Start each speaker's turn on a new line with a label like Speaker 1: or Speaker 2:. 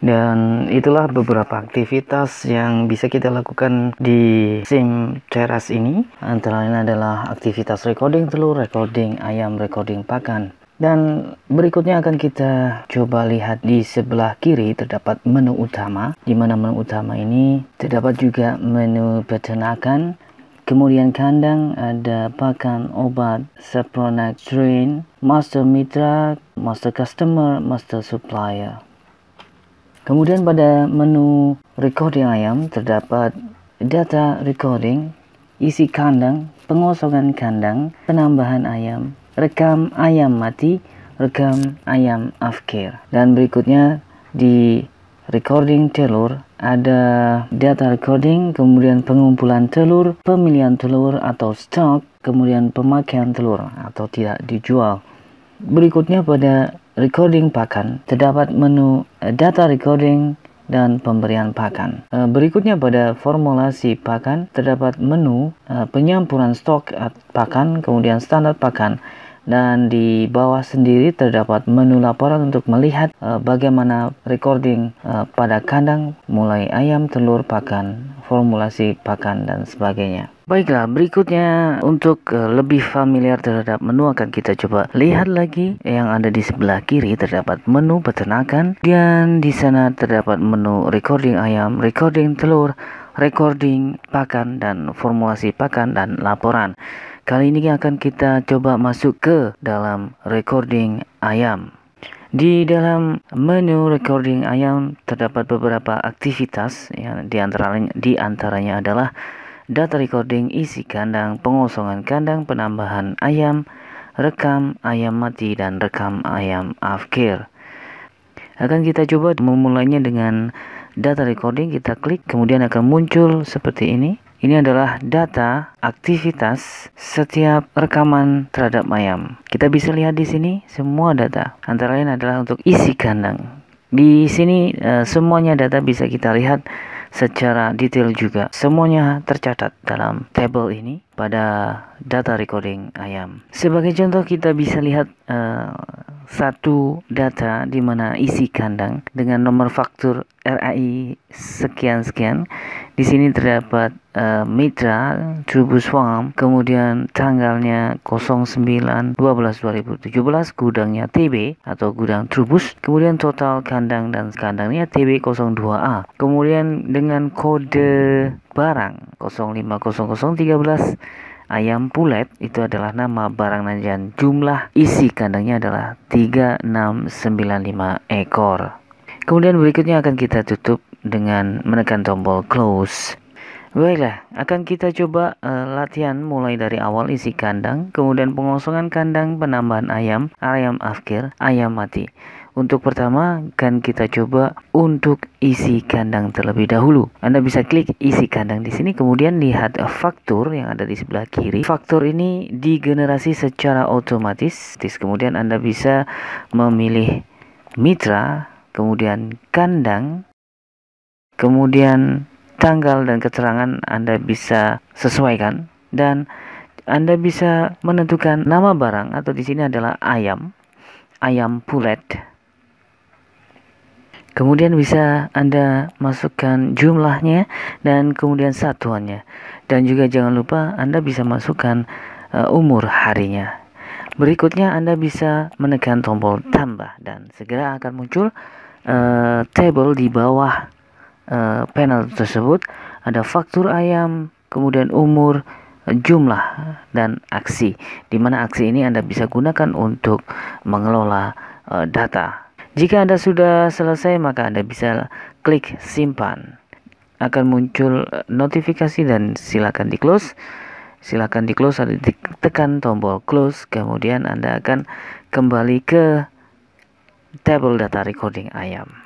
Speaker 1: Dan itulah beberapa aktivitas yang bisa kita lakukan di SIM teras ini. Antara lain adalah aktivitas recording telur, recording ayam, recording pakan. Dan berikutnya akan kita coba lihat di sebelah kiri terdapat menu utama. Di mana menu utama ini terdapat juga menu peternakan, Kemudian kandang ada pakan, obat, Sapronac Train, Master Mitra, Master Customer, Master Supplier. Kemudian pada menu recording ayam terdapat data recording, isi kandang, pengosongan kandang, penambahan ayam, rekam ayam mati, rekam ayam afkir. Dan berikutnya di recording telur ada data recording, kemudian pengumpulan telur, pemilihan telur atau stok, kemudian pemakaian telur atau tidak dijual. Berikutnya pada recording pakan, terdapat menu eh, data recording dan pemberian pakan. Eh, berikutnya pada formulasi pakan, terdapat menu eh, penyampuran stok pakan, kemudian standar pakan, dan di bawah sendiri terdapat menu laporan untuk melihat bagaimana recording pada kandang mulai ayam, telur, pakan, formulasi pakan dan sebagainya. Baiklah, berikutnya untuk uh, lebih familiar terhadap menu akan kita coba lihat lagi yang ada di sebelah kiri terdapat menu peternakan dan di sana terdapat menu recording ayam, recording telur, recording pakan dan formulasi pakan dan laporan. Kali ini akan kita coba masuk ke dalam recording ayam. Di dalam menu recording ayam terdapat beberapa aktivitas yang di antaranya, di antaranya adalah data recording isi kandang, pengosongan kandang, penambahan ayam, rekam ayam mati dan rekam ayam afkir. Akan kita coba memulainya dengan data recording, kita klik kemudian akan muncul seperti ini. Ini adalah data aktivitas setiap rekaman terhadap ayam. Kita bisa lihat di sini semua data. Antara lain adalah untuk isi kandang. Di sini uh, semuanya data bisa kita lihat secara detail juga. Semuanya tercatat dalam table ini pada data recording ayam. Sebagai contoh kita bisa lihat uh, satu data di mana isi kandang dengan nomor faktur RAI sekian sekian. Di sini terdapat uh, mitra Trubus Farm, kemudian tanggalnya 09 12 2017, gudangnya TB atau gudang Trubus, kemudian total kandang dan kandangnya TB02A. Kemudian dengan kode barang 050013 ayam pulet itu adalah nama barang dan jumlah isi kandangnya adalah 3695 ekor. Kemudian berikutnya akan kita tutup dengan menekan tombol close. Baiklah, akan kita coba uh, latihan mulai dari awal isi kandang, kemudian pengosongan kandang, penambahan ayam, ayam afkir, ayam mati. Untuk pertama, kan kita coba untuk isi kandang terlebih dahulu. Anda bisa klik isi kandang di sini, kemudian lihat faktur yang ada di sebelah kiri. Faktur ini digenerasi secara otomatis. Kemudian Anda bisa memilih mitra, kemudian kandang, kemudian tanggal dan keterangan Anda bisa sesuaikan dan Anda bisa menentukan nama barang atau di sini adalah ayam, ayam pulet Kemudian bisa Anda masukkan jumlahnya dan kemudian satuannya. Dan juga jangan lupa Anda bisa masukkan uh, umur harinya. Berikutnya Anda bisa menekan tombol tambah dan segera akan muncul uh, table di bawah uh, panel tersebut. Ada faktur ayam, kemudian umur, jumlah dan aksi. Di mana aksi ini Anda bisa gunakan untuk mengelola uh, data jika Anda sudah selesai, maka Anda bisa klik simpan. Akan muncul eh, notifikasi dan silakan di close. Silakan di close atau tekan tombol close, kemudian Anda akan kembali ke table data recording ayam.